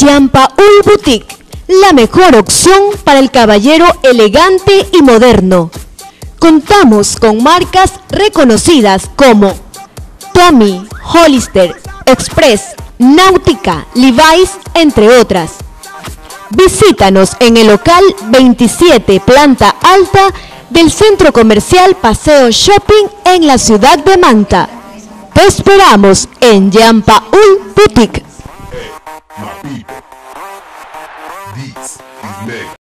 Yampaul Boutique, la mejor opción para el caballero elegante y moderno. Contamos con marcas reconocidas como Tommy, Hollister, Express, Náutica, Levi's, entre otras. Visítanos en el local 27, planta alta del Centro Comercial Paseo Shopping en la ciudad de Manta. Te esperamos en Yampaul Boutique. beats we've made.